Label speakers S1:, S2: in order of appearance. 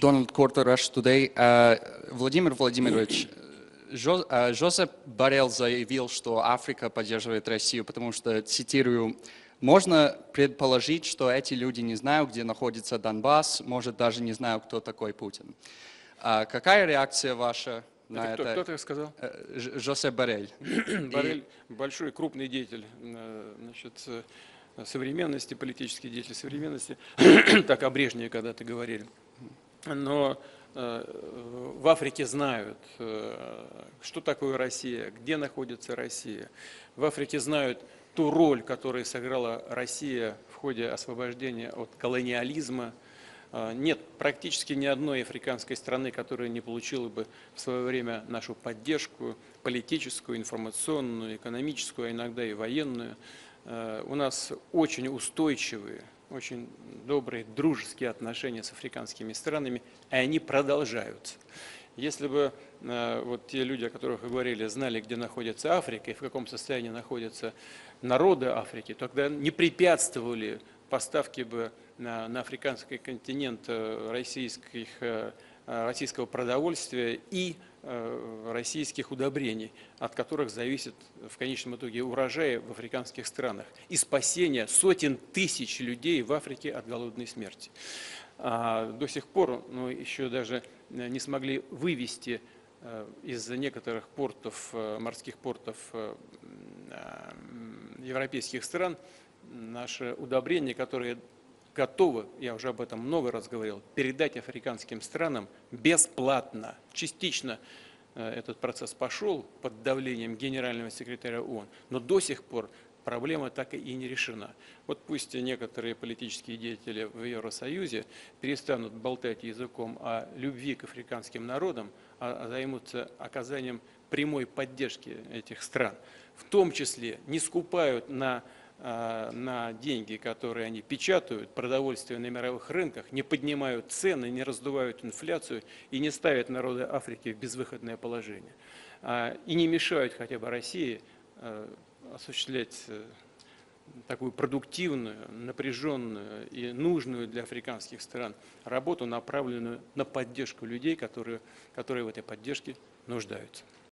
S1: Donald Corter, Rush Today. Э, Владимир Владимирович, э, Жозеп Барел заявил, что Африка поддерживает Россию, потому что, цитирую, можно предположить, что эти люди не знают, где находится Донбасс, может, даже не знают, кто такой Путин. А какая реакция ваша на
S2: Это кто,
S1: это?
S2: кто так сказал?
S1: Э, Ж- Жозеп Барель.
S2: Барель большой, крупный деятель значит, современности, политический деятель современности, так о Брежневе когда-то говорили. Но э, в Африке знают, э, что такое Россия, где находится Россия. В Африке знают ту роль, которую сыграла Россия в ходе освобождения от колониализма. Э, Нет практически ни одной африканской страны, которая не получила бы в свое время нашу поддержку политическую, информационную, экономическую, а иногда и военную. У нас очень устойчивые, очень добрые, дружеские отношения с африканскими странами, и они продолжаются. Если бы э, вот те люди, о которых вы говорили, знали, где находится Африка и в каком состоянии находятся народы Африки, тогда не препятствовали поставки бы на, на африканский континент э, российских, э, российского продовольствия и э, российских удобрений, от которых зависит в конечном итоге урожай в африканских странах и спасение сотен тысяч людей в Африке от голодной смерти. А до сих пор ну, еще даже э, не смогли вывести э, из некоторых портов, э, морских портов э, европейских стран наши удобрения, которые готовы, я уже об этом много раз говорил, передать африканским странам бесплатно. Частично э, этот процесс пошел под давлением генерального секретаря ООН, но до сих пор проблема так и не решена. Вот пусть некоторые политические деятели в Евросоюзе перестанут болтать языком о любви к африканским народам, а займутся оказанием прямой поддержки этих стран. В том числе не скупают на а, на деньги, которые они печатают, продовольствие на мировых рынках, не поднимают цены, не раздувают инфляцию и не ставят народы Африки в безвыходное положение. А, И не мешают хотя бы России а, осуществлять э, такую продуктивную, напряженную и нужную для африканских стран работу, направленную на поддержку людей, которые, которые в этой поддержке нуждаются.